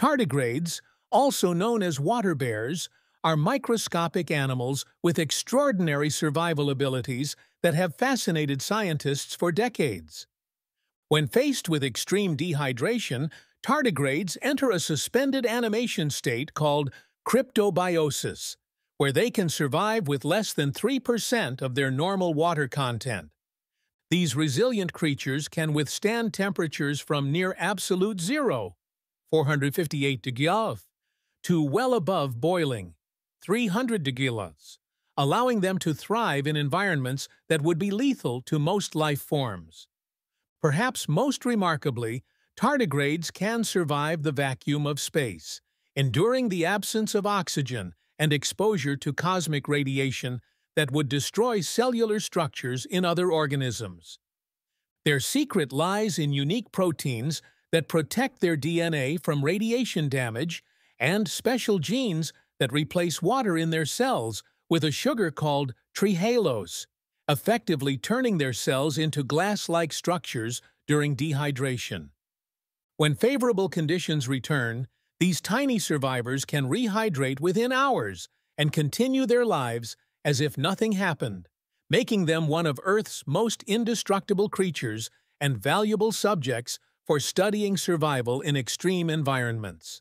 Tardigrades, also known as water bears, are microscopic animals with extraordinary survival abilities that have fascinated scientists for decades. When faced with extreme dehydration, tardigrades enter a suspended animation state called cryptobiosis, where they can survive with less than 3% of their normal water content. These resilient creatures can withstand temperatures from near absolute zero, 458 degrees, to well above boiling, 300 degrees, allowing them to thrive in environments that would be lethal to most life forms. Perhaps most remarkably, tardigrades can survive the vacuum of space, enduring the absence of oxygen and exposure to cosmic radiation that would destroy cellular structures in other organisms. Their secret lies in unique proteins that protect their DNA from radiation damage and special genes that replace water in their cells with a sugar called trehalose, effectively turning their cells into glass-like structures during dehydration. When favorable conditions return, these tiny survivors can rehydrate within hours and continue their lives as if nothing happened, making them one of Earth's most indestructible creatures and valuable subjects for studying survival in extreme environments.